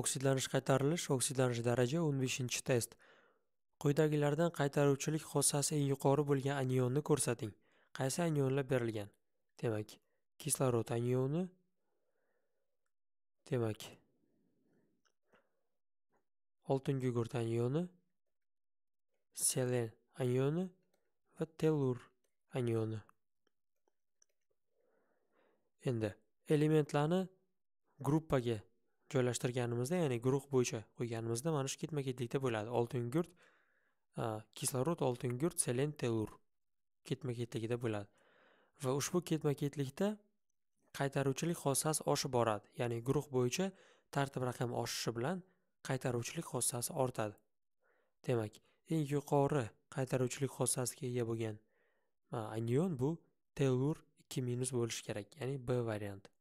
Oksidlanish qaytarilish oksidlanish daraja 15 test. Quyidagilardan qaytaruvchilik xossasi eng yuqori bo'lgan anionni ko'rsating. Qaysi anionlar berilgan? Demak, kislorod anioni demak oltin gugurt anioni, selen anioni va tellur anioni. Endi elementlarni gruppaga joylashtirganimizda, ya'ni guruh bo'yicha qo'yganimizda mana shu ketma-ketlikda bo'ladi. Oltin gurt, kislorod, oltin gurt, selen, telur ketma-ketligida bo'ladi. Va ushbu ketma-ketlikda qaytaruvchilik xossasi oshib boradi. Ya'ni guruh bo'yicha tartib raqami oshishi bilan qaytaruvchilik xossasi ortadi. Demak, eng yuqori qaytaruvchilik xossasiga ega bo'lgan anion bu tellur 2- bo'lishi kerak, ya'ni B varianti.